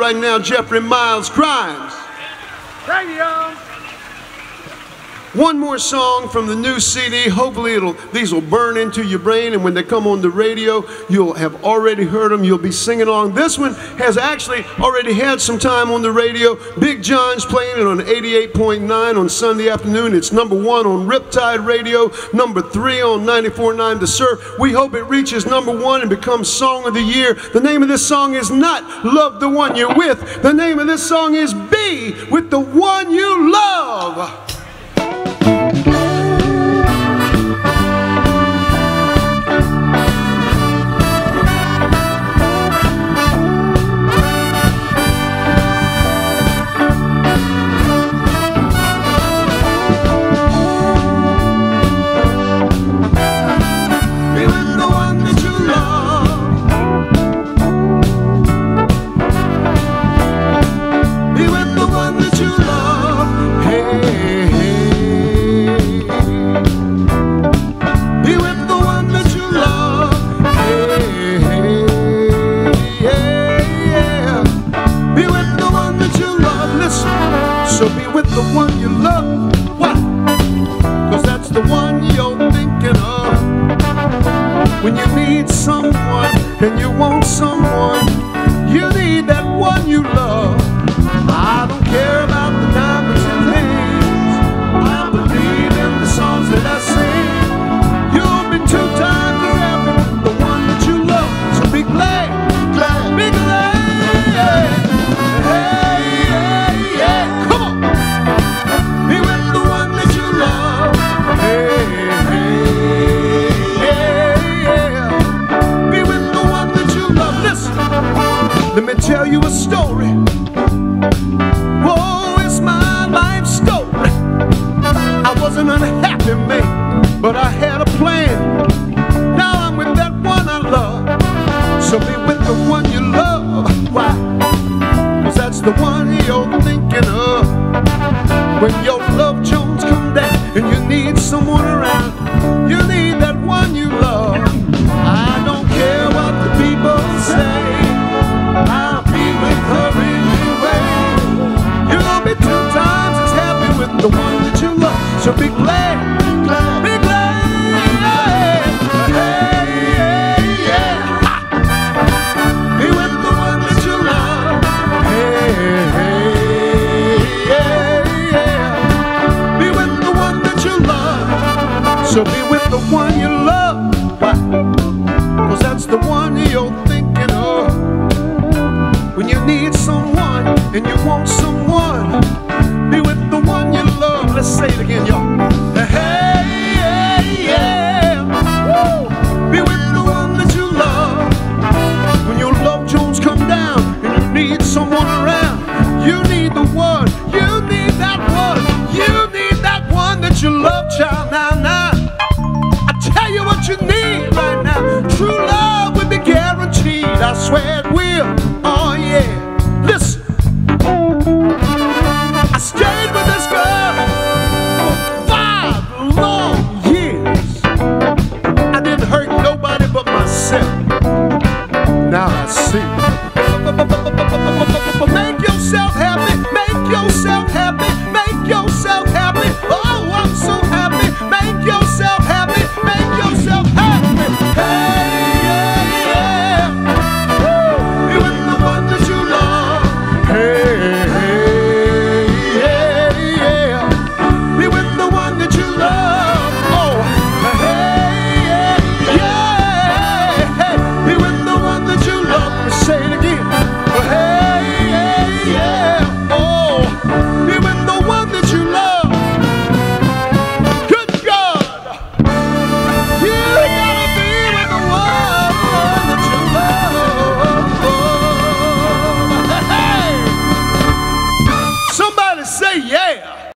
Right now, Jeffrey Miles Grimes. Thank you. One more song from the new CD. Hopefully, it'll these will burn into your brain, and when they come on the radio, you'll have already heard them. You'll be singing along. This one has actually already had some time on the radio. Big John's playing it on 88.9 on Sunday afternoon. It's number one on Riptide Radio, number three on 94.9 The Surf. We hope it reaches number one and becomes Song of the Year. The name of this song is not Love the One You're With. The name of this song is Be with the One You Love. So be with the one you love. Why? Cause that's the one you're thinking of. When you need someone and you want someone, you need that one you love. You a story. Oh, it's my life story. I was an unhappy man, but I had a plan. Now I'm with that one I love. So be with the one you love. Why? Cause that's the one you're thinking of. When your So be glad. Hey, hey, yeah. Be with the one that you love. Hey, yeah, yeah. Be with the one that you love. So be with the one you love. Why? Cause that's the one you're thinking of. When you need someone and you want someone, be with Let's say it again, y'all. Hey,